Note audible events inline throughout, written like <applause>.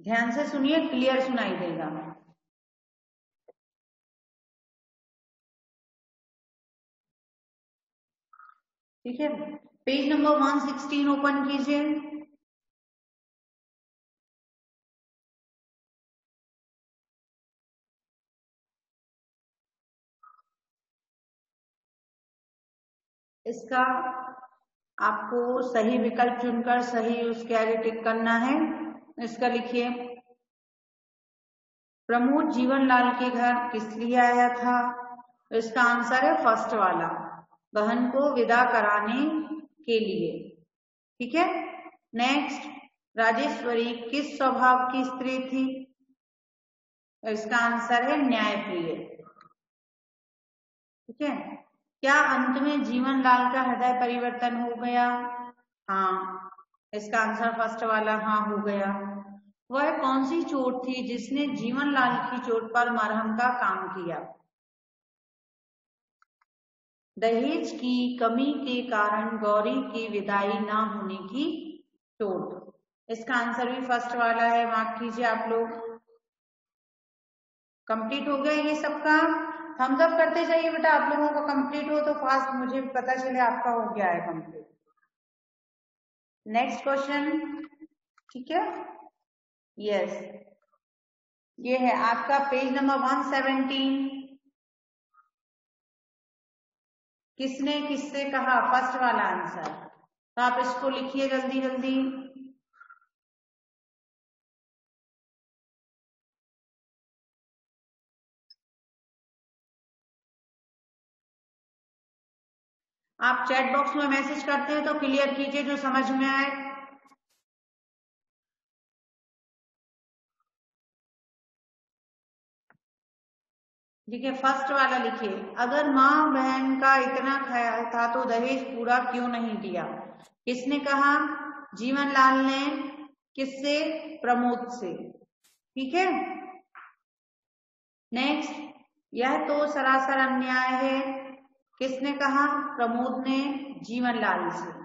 ध्यान से सुनिए क्लियर सुनाई देगा। ठीक है पेज नंबर 116 ओपन कीजिए। इसका आपको सही विकल्प चुनकर सही उसके आगे टिक करना है। इसका लिखिए। प्रमोद जीवनलाल के घर किस लिए आया था? इसका आंसर है फ़र्स्ट वाला। बहन को विदा कराने के लिए। ठीक है? नेक्स्ट राजेश्वरी किस स्वभाव की स्त्री थी? इसका आंसर है न्यायप्रिय। ठीक है? क्या अंत में जीवन लाल का हृदय परिवर्तन हो गया? हाँ। इसका आंसर फ़र्स्ट वाला हाँ हो गया। वह कौन सी चोट थी जिसने जीवन लाल की चोट पर मरहम का काम किया? दहेज की कमी के कारण गौरी की विदाई ना होने की चोट। इसका आंसर भी फ़र्स्ट वाला है मार्क कीजिए आप लोग। कंप्लीट हो गया ये सबका? थम्स अप करते जाइए बेटा, आप लोगों को कंप्लीट हो तो फास्ट मुझे पता चले आपका हो गया है कंप्लीट नेक्स्ट क्वेश्चन ठीक है? यस ये है आपका पेज नंबर 117 किसने किससे कहा? फ़र्स्ट वाला आंसर तो आप इसको लिखिए जल्दी जल्दी. आप चैट बॉक्स में मैसेज करते हैं तो क्लियर कीजिए जो समझ में आए। ठीक है फ़र्स्ट वाला लिखिए, अगर माँ बहन का इतना ख्याल था तो दहेज पूरा क्यों नहीं दिया? किसने कहा? जीवन लाल ने। किससे? प्रमोद से। ठीक है? नेक्स्ट यह तो सरासर अन्याय है। किसने कहा? प्रमोद ने जीवन लाल से।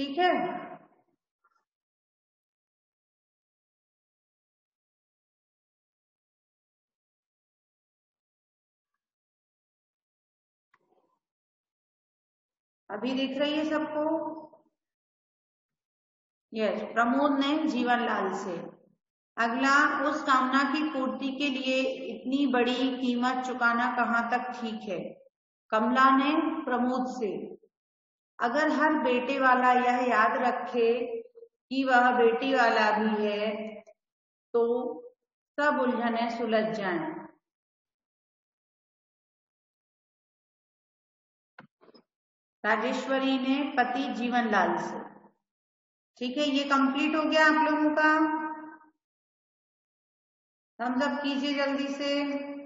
ठीक है? अभी दिख रही है सबको? यस प्रमोद ने जीवनलाल से। अगला, उस कामना की पूर्ति के लिए इतनी बड़ी कीमत चुकाना कहाँ तक ठीक है? कमला ने प्रमोद से। अगर हर बेटे वाला यह याद रखे कि वह बेटी वाला भी है तो सब उलझने सुलझ जाएँ। राजेश्वरी ने पति जीवन लाल से। ठीक है, ये कंप्लीट हो गया आप लोगों का? हम सब कीजिए जल्दी से।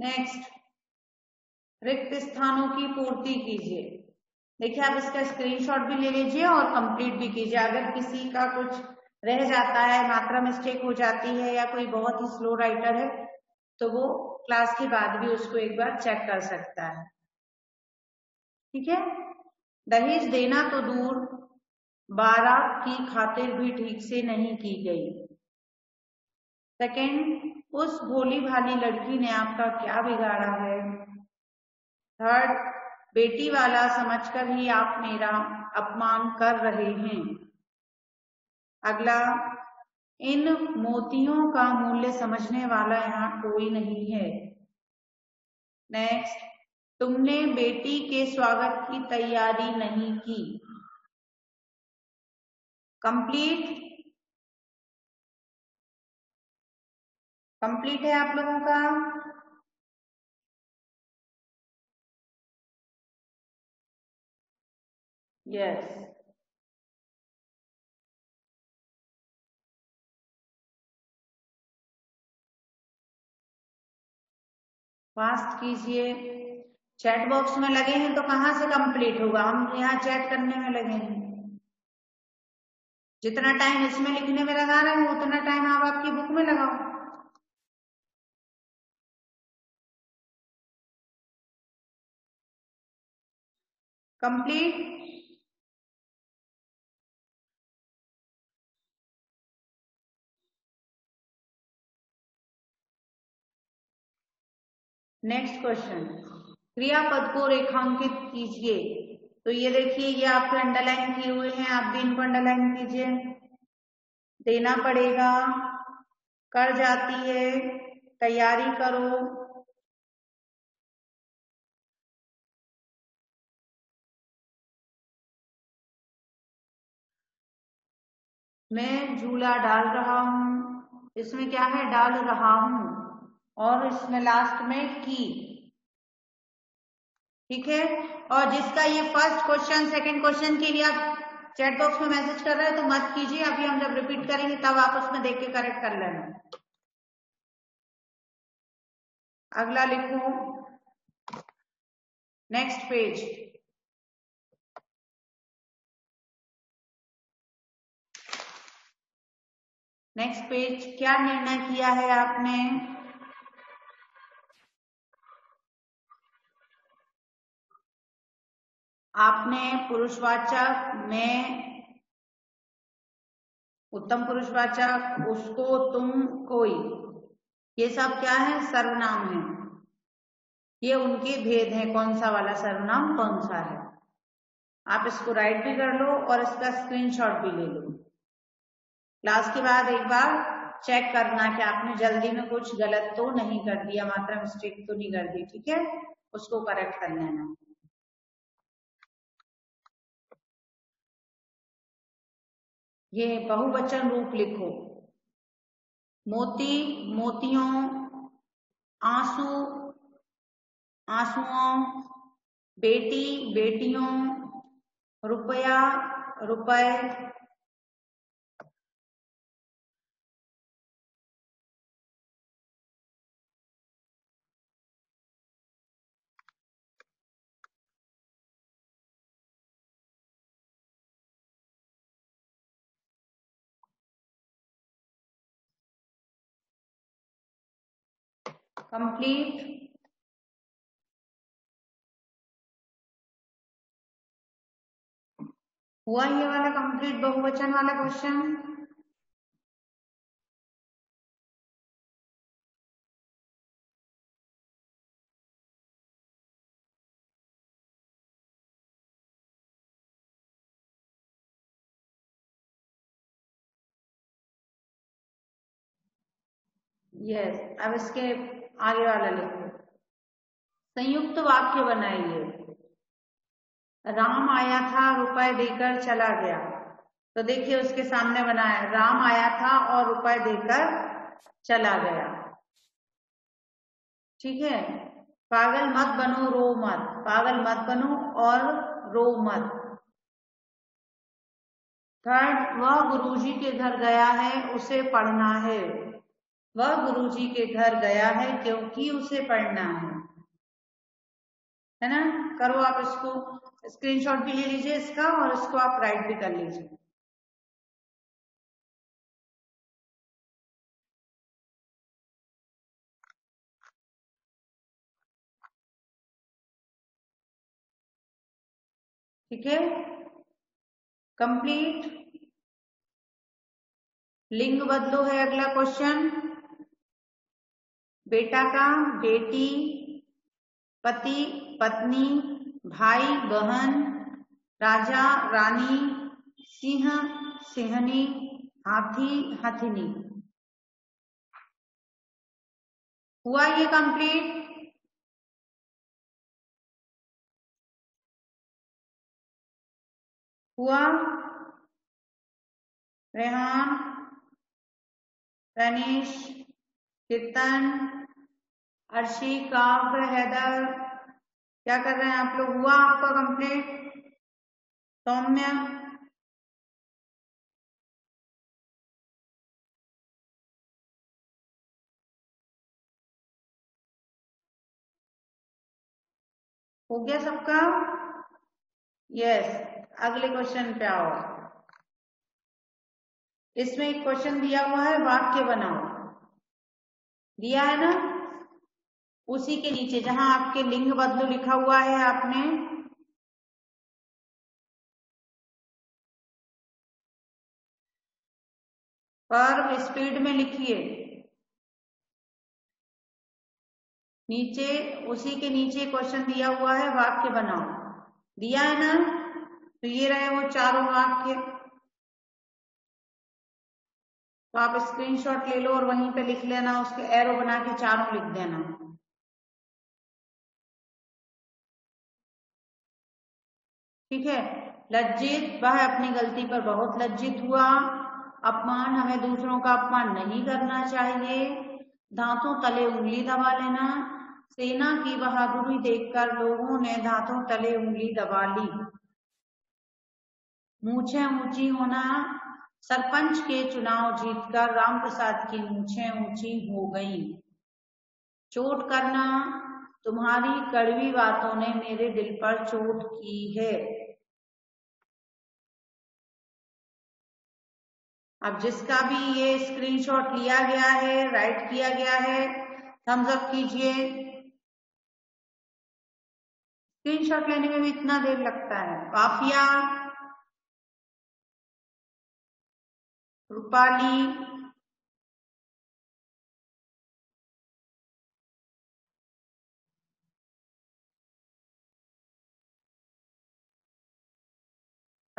नेक्स्ट रिक्त स्थानों की पूर्ति कीजिए। देखिए, आप इसका स्क्रीनशॉट भी ले लीजिए और कंप्लीट भी कीजिए। अगर किसी का कुछ रह जाता है, मात्रा मिस्टेक हो जाती है या कोई बहुत ही स्लो राइटर है तो वो क्लास के बाद भी उसको एक बार चेक कर सकता है। ठीक है? दहेज देना तो दूर बारह की खातिर भी ठीक से नहीं की गई। सेकेंड उस भोली भाली लड़की ने आपका क्या बिगाड़ा है? थर्ड बेटी वाला समझकर ही आप मेरा अपमान कर रहे हैं। अगला, इन मोतियों का मूल्य समझने वाला यहाँ कोई नहीं है। नेक्स्ट तुमने बेटी के स्वागत की तैयारी नहीं की। कंप्लीट कंप्लीट है आप लोगों का? यस फास्ट कीजिए। चैट बॉक्स में लगे हैं तो कहाँ से कंप्लीट होगा? हम यहाँ चैट करने में लगे हैं। जितना टाइम इसमें लिखने में लगा रहे हो, उतना टाइम आप आपकी बुक में लगाओ। कंप्लीट नेक्स्ट क्वेश्चन क्रियापद को रेखांकित कीजिए। तो ये देखिए, ये आपके अंडरलाइन किए हुए हैं, आप भी इनको अंडरलाइन कीजिए। देना पड़ेगा। कर जाती है। तैयारी करो। मैं झूला डाल रहा हूँ, इसमें क्या है? डाल रहा हूँ और इसमें लास्ट में की। ठीक है? और जिसका ये फ़र्स्ट क्वेश्चन सेकंड क्वेश्चन के लिए आप चैट बॉक्स में मैसेज कर रहे हैं तो मत कीजिए, अभी हम जब रिपीट करेंगे, तब आप उसमें देख के करेक्ट कर लेना। अगला लिखो। नेक्स्ट पेज नेक्स्ट पेज क्या निर्णय किया है आपने? आपने पुरुषवाचक में, उत्तम पुरुषवाचक, उसको तुम कोई, ये सब क्या है? सर्वनाम है। ये उनके भेद है। कौन सा वाला सर्वनाम, कौन सा है? आप इसको राइट भी कर लो और इसका स्क्रीनशॉट भी ले लो। क्लास के बाद एक बार चेक करना कि आपने जल्दी में कुछ गलत तो नहीं कर दिया, मात्रा मिस्टेक तो नहीं कर दी, ठीक है? उसको करेक्ट कर लेना ये बहुवचन रूप लिखो। मोती, मोतियों, आँसू, आंसुओं, बेटी, बेटियों, रुपया, रुपए कंप्लीट हुआ ये वाला कंप्लीट बहुवचन वाला क्वेश्चन यस अब इसके आगे वाला लिखो। संयुक्त वाक्य बनाइए। राम आया था, रुपए देकर चला गया। तो देखिए उसके सामने बनाया, राम आया था और रुपए देकर चला गया। ठीक है? पागल मत बनो, रो मत। पागल मत बनो और रो मत। थर्ड, वह गुरुजी के घर गया है, उसे पढ़ना है। वह गुरुजी के घर गया है क्योंकि उसे पढ़ना है। है ना? करो आप इसको स्क्रीनशॉट भी ले लीजिए इसका और इसको आप राइट भी कर लीजिए। ठीक है? कंप्लीट लिंग बदलो है अगला क्वेश्चन बेटा का बेटी, पति, पत्नी, भाई, बहन, राजा, रानी, सिंह, सिंहनी, हाथी, हथिनी। हुआ ये कंप्लीट? हुआ? रेहान रनीश कीर्तन अर्शी काव्य हैदर क्या कर रहे हैं आप लोग? हुआ आपका कंप्लीट सौम्य? हो गया सबका? यस अगले क्वेश्चन पे आओ। इसमें एक क्वेश्चन दिया हुआ है, वाक्य बनाओ। दिया है ना? उसी के नीचे, जहाँ आपके लिंग बदलो लिखा हुआ है आपने। पर स्पीड में लिखिए। नीचे, उसी के नीचे क्वेश्चन दिया हुआ है, वाक्य बनाओ। दिया है ना? तो ये रहे वो चारों वाक्य। तो आप स्क्रीनशॉट ले लो और वहीं पे लिख लेना, उसके एरो बना के चारों लिख देना। ठीक है? लज्जित, वह अपनी गलती पर बहुत लज्जित हुआ। अपमान हमें दूसरों का अपमान नहीं करना चाहिए। दांतों तले उंगली दबा लेना। सेना की बहादुरी देखकर लोगों ने दांतों तले उंगली दबा ली। मूछे ऊँची होना। सरपंच के चुनाव जीतकर रामप्रसाद की मूछे ऊँची हो गई। चोट करना। तुम्हारी कड़वी बातों ने मेरे दिल पर चोट की है। अब जिसका भी ये स्क्रीनशॉट लिया गया है राइट किया गया है थम्स अप कीजिए। स्क्रीनशॉट लेने में भी इतना देर लगता है। काफिया रूपाली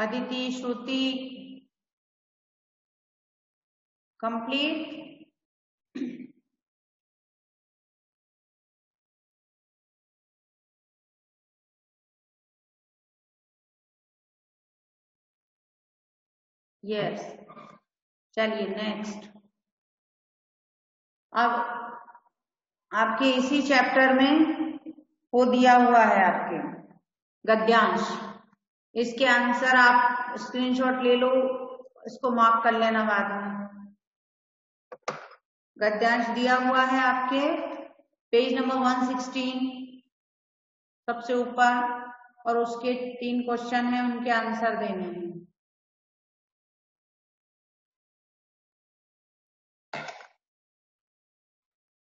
अदिति श्रुति complete यस चलिए नेक्स्ट अब आपके इसी चैप्टर में वो दिया हुआ है आपके गद्यांश। इसके आंसर आप स्क्रीनशॉट ले लो, इसको मार्क कर लेना बाद में। गद्यांश दिया हुआ है आपके। पेज नंबर 116 सबसे ऊपर, और उसके तीन क्वेश्चन हैं, उनके आंसर देने हैं।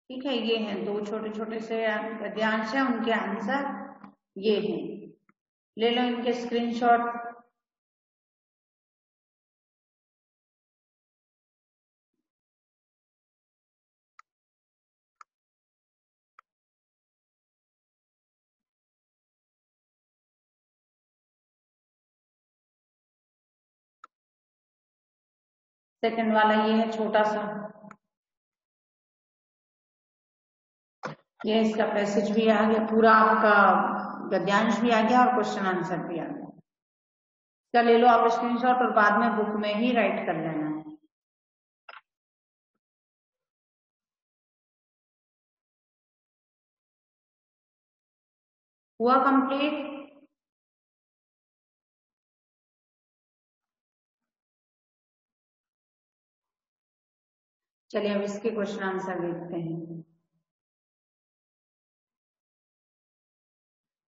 ठीक है, ये हैं, दो छोटे छोटे से गद्यांश है, उनके आंसर ये हैं। ले लो इनके स्क्रीनशॉट सेकंड वाला ये है छोटा सा। ये इसका पैसेज भी आ गया पूरा आपका गद्यांश भी आ गया और क्वेश्चन आंसर भी आ गया। इसका ले लो, आप स्क्रीनशॉट और बाद में बुक में ही राइट कर लेना। हुआ कंप्लीट चलिए अब इसके क्वेश्चन आंसर देखते हैं।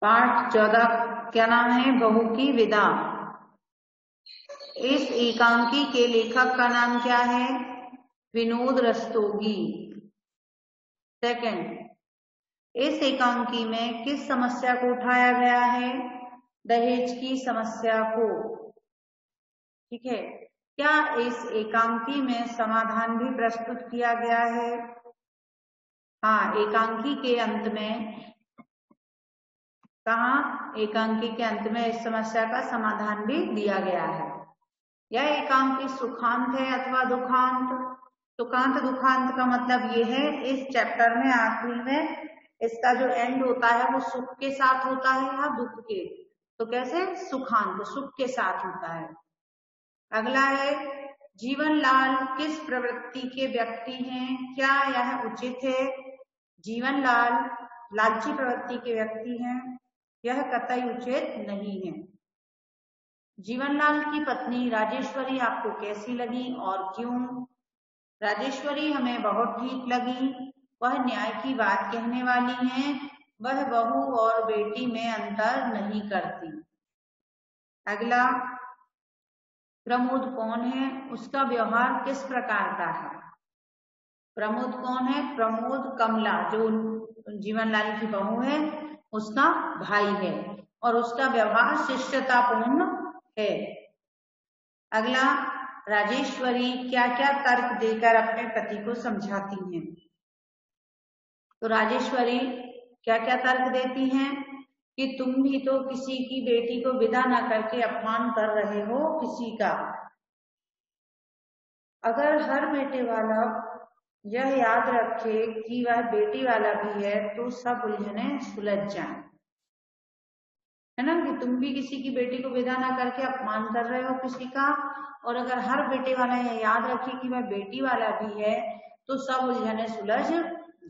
पाठ चौदह, क्या नाम है? बहू की विदा। इस एकांकी के लेखक का नाम क्या है? विनोद रस्तोगी। सेकंड इस एकांकी में किस समस्या को उठाया गया है? दहेज की समस्या को। ठीक है, क्या इस एकांकी में समाधान भी प्रस्तुत किया गया है? हाँ एकांकी के अंत में कहा एकांकी के अंत में इस समस्या का समाधान भी दिया गया है। यह एकांकी सुखांत है अथवा दुखांत? सुखांत, दुखांत का मतलब ये है, इस चैप्टर में, आखिरी में इसका जो एंड होता है, वो सुख के साथ होता है या दुख के? तो कैसे? सुखांत, सुख के साथ होता है। अगला है, जीवन लाल किस प्रवृत्ति के व्यक्ति हैं? क्या यह उचित है? जीवन लाल, लालची प्रवृत्ति के व्यक्ति हैं? यह कतई उचित नहीं है। जीवनलाल की पत्नी राजेश्वरी आपको कैसी लगी और क्यों? राजेश्वरी हमें बहुत ठीक लगी। वह न्याय की बात कहने वाली है। वह बहू और बेटी में अंतर नहीं करती। अगला, प्रमोद कौन है? उसका व्यवहार किस प्रकार का है? प्रमोद कौन है? प्रमोद कमला, जो जीवनलाल की बहू है। उसका भाई है और उसका व्यवहार शिष्यतापूर्ण है। अगला, राजेश्वरी क्या क्या तर्क देकर अपने पति को समझाती हैं? तो राजेश्वरी क्या क्या तर्क देती हैं? कि तुम भी तो किसी की बेटी को विदा ना करके अपमान कर रहे हो किसी का। अगर हर बेटे वाला यह याद रखे कि वह बेटी वाला भी है तो सब उलझने सुलझ जाए। है ना कि तुम भी किसी की बेटी को विदा ना करके अपमान कर रहे हो किसी का? और अगर हर बेटे वाला यह याद रखे कि वह बेटी वाला भी है तो सब उलझने सुलझ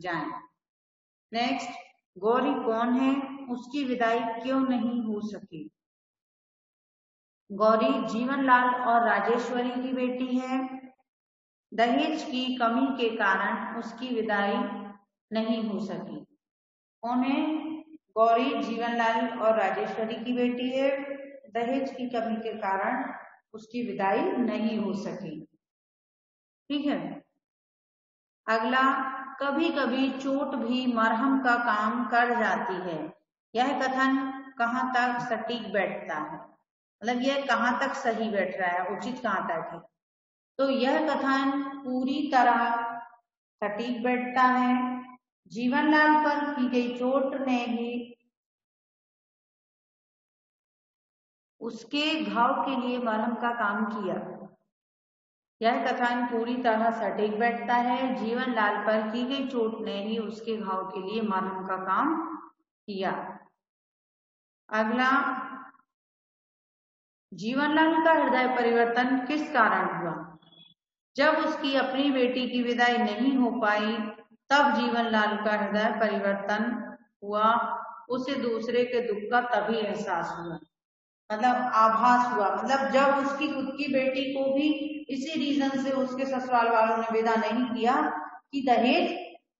जाए। नेक्स्ट गौरी कौन है? उसकी विदाई क्यों नहीं हो सकी? गौरी जीवनलाल और राजेश्वरी की बेटी है। दहेज की कमी के कारण उसकी विदाई नहीं हो सकी। कौन है गौरी जीवनलाल और राजेश्वरी की बेटी है। दहेज की कमी के कारण उसकी विदाई नहीं हो सकी। ठीक है? अगला कभी कभी चोट भी मरहम का काम कर जाती है। यह कथन कहाँ तक सटीक बैठता है? मतलब यह कहाँ तक सही बैठ रहा है? उचित कहाँ तक है? तो यह कथन पूरी तरह सटीक बैठता है। जीवनलाल पर की गई चोट ने भी उसके घाव के लिए मरहम का काम किया। यह कथन पूरी तरह सटीक बैठता है। जीवनलाल पर की गई चोट ने ही उसके घाव के लिए मरहम का काम किया। अगला जीवनलाल का हृदय परिवर्तन किस कारण हुआ? जब उसकी अपनी बेटी की विदाई नहीं हो पाई, तब जीवनलाल का हृदय परिवर्तन हुआ। उसे दूसरे के दुख का तभी एहसास हुआ। मतलब आभास हुआ। मतलब जब उसकी खुद की बेटी को भी इसी रीजन से उसके ससुराल वालों ने विदा नहीं किया कि दहेज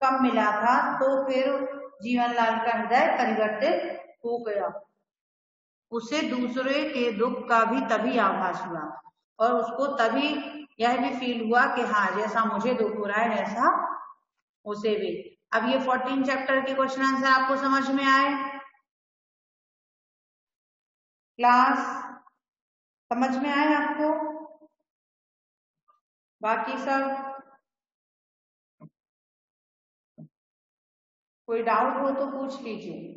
कम मिला था तो फिर जीवनलाल का हृदय परिवर्तित हो गया। उसे दूसरे के दुख का भी तभी आभास हुआ और उसको तभी यह भी फील हुआ कि हाँ जैसा मुझे दुख हो रहा है ऐसा उसे भी। अब ये फोर्टीन चैप्टर के क्वेश्चन आंसर आपको समझ में आए? क्लास समझ में आए आपको? बाकी सब? कोई डाउट हो तो पूछ लीजिए।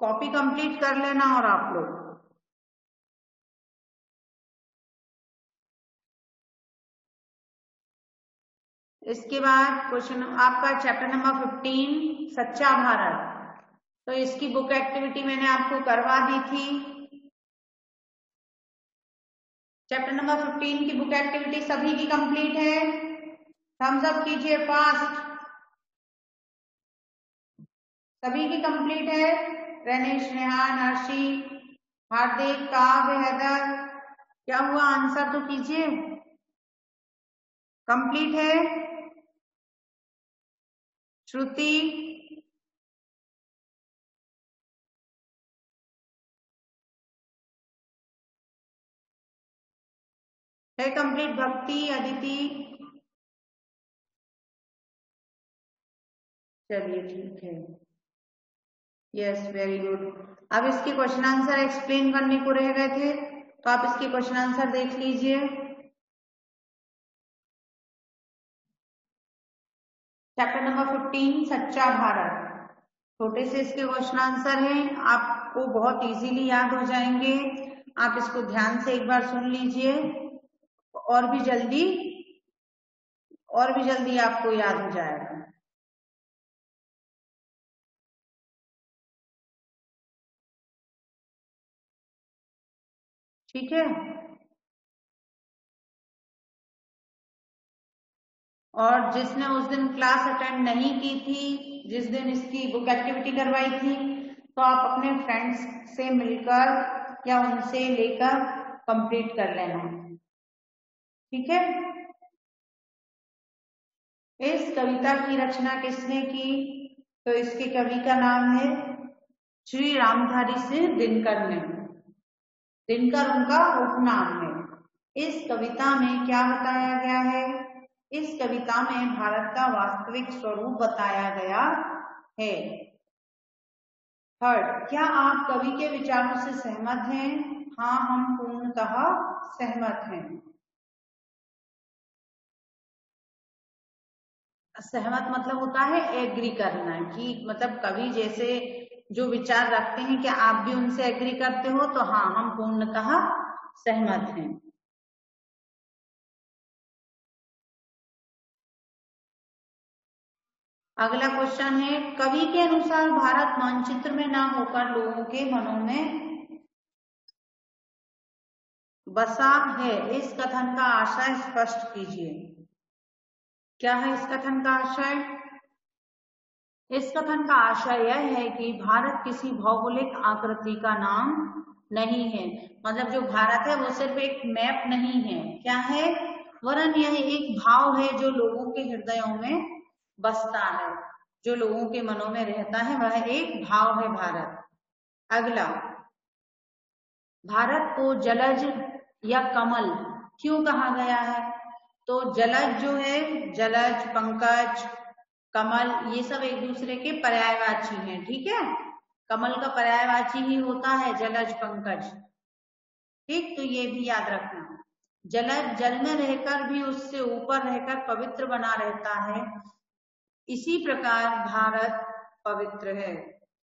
कॉपी कंप्लीट कर लेना और आप लोग। इसके बाद क्वेश्चन आपका चैप्टर नंबर फिफ्टीन सच्चा भारत। तो इसकी बुक एक्टिविटी मैंने आपको करवा दी थी। चैप्टर नंबर फिफ्टीन की बुक एक्टिविटी सभी की कंप्लीट है। थम्स अप कीजिए फास्ट सभी की कंप्लीट है। रनेश रेहान अर्शी हार्दिक काव्य हैदर क्या हुआ? आंसर तो कीजिए। कंप्लीट है। श्रुति। है कंप्लीट भक्ति, अदिति। चलिए ठीक है। यस वेरी गुड अब इसके क्वेश्चन आंसर एक्सप्लेन करने को रह गए थे तो आप इसके क्वेश्चन आंसर देख लीजिए। चैप्टर नंबर फिफ्टीन सच्चा भारत छोटे से इसके क्वेश्चन आंसर हैं। आपको बहुत इजीली याद हो जाएँगे। आप इसको ध्यान से एक बार सुन लीजिए। और भी जल्दी, और भी जल्दी आपको याद हो जाएगा। ठीक है? और जिसने उस दिन क्लास अटेंड नहीं की थी, जिस दिन इसकी बुक एक्टिविटी करवाई थी तो आप अपने फ्रेंड्स से मिलकर या उनसे लेकर कंप्लीट कर लेना। ठीक है? इस कविता की रचना किसने की? तो इसके कवि का नाम है श्री रामधारी सिंह दिनकर ने। दिनकर उनका उपनाम है। इस कविता में क्या बताया गया है? इस कविता में भारत का वास्तविक स्वरूप बताया गया है। थर्ड क्या आप कवि के विचारों से सहमत हैं? हाँ हम पूर्णतः सहमत हैं। सहमत मतलब होता है एग्री करना कि मतलब कवि जैसे जो विचार रखते हैं कि आप भी उनसे एग्री करते हो तो हाँ हम पूर्णतः सहमत हैं। अगला क्वेश्चन है, कवि के अनुसार भारत मानचित्र में ना होकर लोगों के मनों में बसा है। इस कथन का आशय स्पष्ट कीजिए। क्या है इस कथन का आशय? इस कथन का आशय यह है कि भारत किसी भौगोलिक आकृति का नाम नहीं है। मतलब जो भारत है, वो सिर्फ़ एक मैप नहीं है। क्या है? वरन यह एक भाव है जो लोगों के हृदयों में बसता है। जो लोगों के मनों में रहता है, वह एक भाव है भारत। अगला, भारत को जलज या कमल क्यों कहा गया है? तो जलज जो है, जलज, पंकज, कमल, ये सब एक दूसरे के पर्यायवाची हैं, ठीक है? कमल का पर्यायवाची ही होता है, जलज, पंकज। ठीक तो ये भी याद रखना। जलज जल में रहकर भी, उससे ऊपर रहकर पवित्र बना रहता है। इसी प्रकार भारत पवित्र है।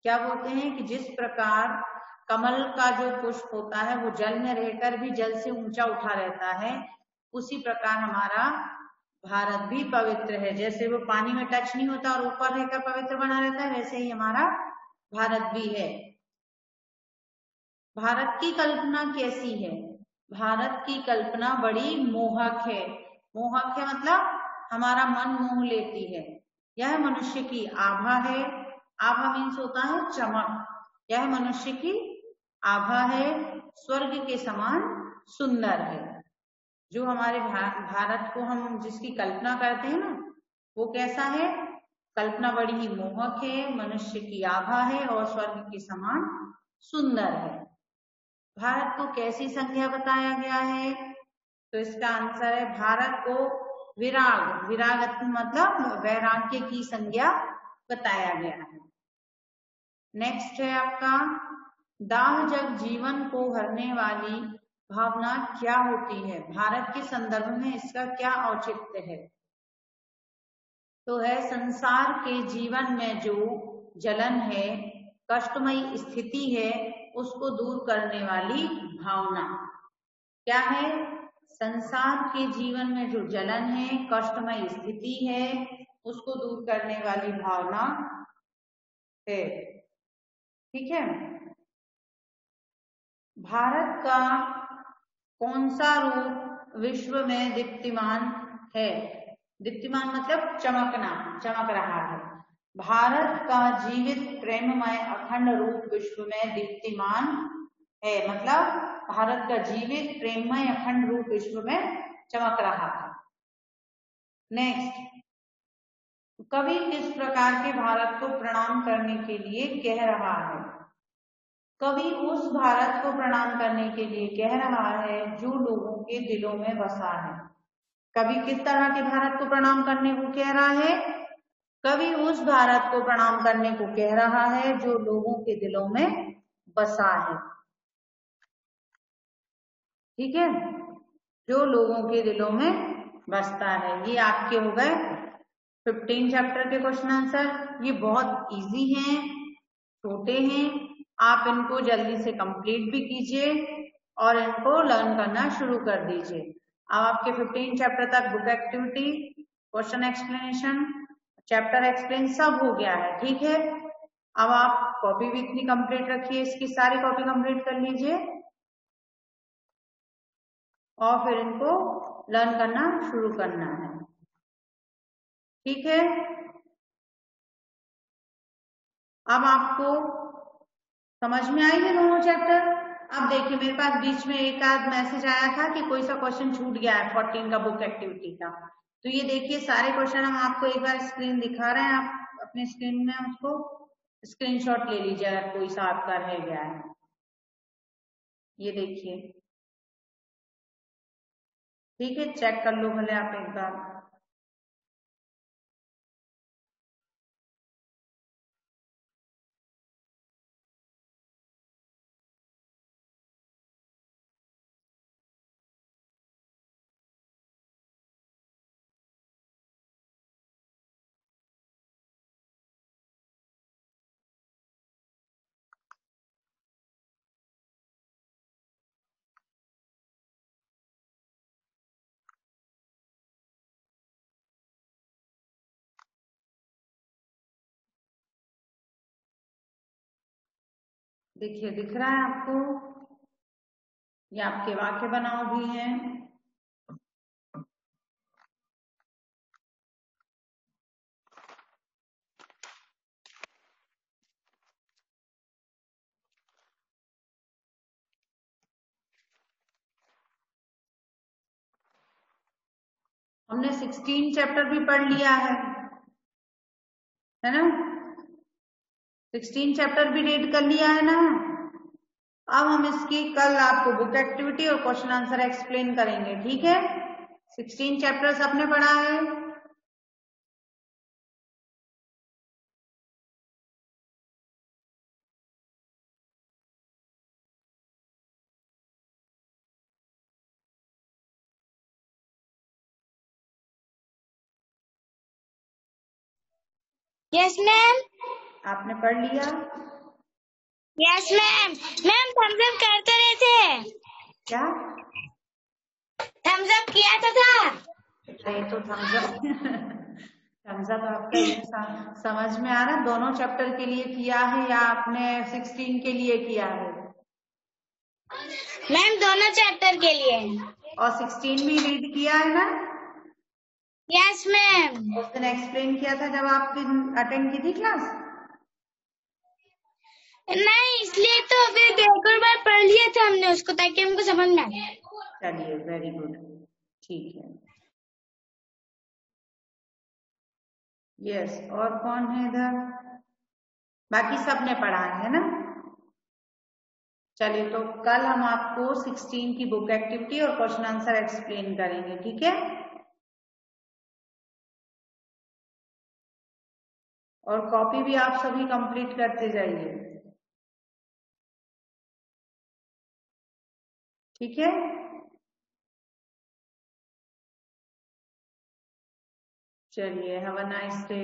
क्या बोलते हैं कि जिस प्रकार कमल का जो पुष्प होता है, वो जल में रहकर भी जल से ऊँचा उठा रहता है, उसी प्रकार हमारा भारत भी पवित्र है। जैसे वो पानी में टच नहीं होता और ऊपर रहकर पवित्र बना रहता है, वैसे ही हमारा भारत भी है। भारत की कल्पना कैसी है? भारत की कल्पना बड़ी मोहक है। मोहक है मतलब हमारा मन मोह लेती है। यह मनुष्य की आभा है। आभा मीन्स होता है चमक यह मनुष्य की आभा है। स्वर्ग के समान सुंदर है। जो हमारे भारत को हम जिसकी कल्पना करते हैं ना, वो कैसा है? कल्पना बड़ी ही मोहक है। मनुष्य की आभा है और स्वर्ग के समान सुंदर है। भारत को कैसी संख्या बताया गया है? तो इसका आंसर है, भारत को विराग विराग मतलब वैराग्य की संज्ञा बताया गया है। नेक्स्ट है आपका, दाह जग जीवन को हरने वाली भावना क्या होती है? भारत के संदर्भ में इसका क्या औचित्य है? तो है, संसार के जीवन में जो जलन है, कष्टमयी स्थिति है, उसको दूर करने वाली भावना। क्या है? संसार के जीवन में जो जलन है, कष्टमय स्थिति है, उसको दूर करने वाली भावना है। ठीक है? भारत का कौन सा रूप विश्व में दीप्तिमान है? दीप्तिमान मतलब चमकना, चमक रहा है। भारत का जीवित प्रेममय अखंड रूप विश्व में दीप्तिमान है मतलब भारत का जीवित, प्रेममय, अखंड रूप विश्व में चमक रहा था। नेक्स्ट कवि किस प्रकार के भारत को प्रणाम करने के लिए कह रहा है? कवि उस भारत को प्रणाम करने के लिए कह रहा है जो लोगों के दिलों में बसा है। कवि किस तरह के भारत को प्रणाम करने को कह रहा है? कवि उस भारत को प्रणाम करने को कह रहा है जो लोगों के दिलों में बसा है। ठीक है? जो लोगों के दिलों में बसता है। ये आपके हो गए फिफ्टीन चैप्टर के क्वेश्चन आंसर ये बहुत इजी हैं, छोटे हैं। आप इनको जल्दी से कंप्लीट भी कीजिए और इनको लर्न करना शुरू कर दीजिए। अब आपके फिफ्टीन चैप्टर तक book activity question explanation chapter explain सब हो गया है, ठीक है? अब आप कॉपी इतनी कंप्लीट रखिए, इसकी सारी कॉपी कंप्लीट कर लीजिए। और फिर इनको लर्न करना शुरू करना है। ठीक है? अब आपको समझ में आई है दोनों चैप्टर अब देखिए, मेरे पास बीच में एक आध मैसेज आया था कि कोई सा क्वेश्चन छूट गया है फोर्टीन का बुक एक्टिविटी का। तो ये देखिए, सारे क्वेश्चन हम आपको एक बार स्क्रीन दिखा रहे हैं। आप अपने स्क्रीन में उसको स्क्रीनशॉट ले लीजिए, अगर कोई सा आपका रह गया है। ये देखिए। ठीक है चेक कर लो भले आप एक बार। देखिए, दिख रहा है आपको? ये आपके वाक्य बनाओ भी हैं। हमने सिक्सटीन चैप्टर भी पढ़ लिया है। है ना? सिक्सटीन चैप्टर भी रीड कर लिया है ना? अब हम इसकी कल आपको बुक एक्टिविटी और क्वेश्चन आंसर एक्सप्लेन करेंगे, ठीक है? सिक्सटीन चैप्टर्स आपने पढ़ा है। यस मैम आपने पढ़ लिया? Yes ma'am ma'am thumbs up करते रहे थे। क्या? थम्स अप किया तो था। ये तो थम्सअप थम्सअप <laughs> आपका ये सम- समझ में आ रहा? दोनों चैप्टर के लिए किया है या आपने सिक्सटीन के लिए किया है? मैम दोनों चैप्टर के लिए। और सिक्सटीन भी रीड किया है ना? यस मैम उस दिन एक्सप्लेन किया था जब आप अटेंड की थी क्लास नहीं, इसलिए तो फिर एक बार पढ़ लिया था हमने उसको, ताकि हमको समझ में आए चलिए वेरी गुड ठीक है। यस और कौन है इधर? बाकी सबने पढ़ा है ना? चलिए तो कल हम आपको 16 की बुक एक्टिविटी और क्वेश्चन आंसर एक्सप्लेन करेंगे, ठीक है? और कॉपी भी आप सभी कंप्लीट करते जाइए। ठीक है? चलिए हैव अ नाइस डे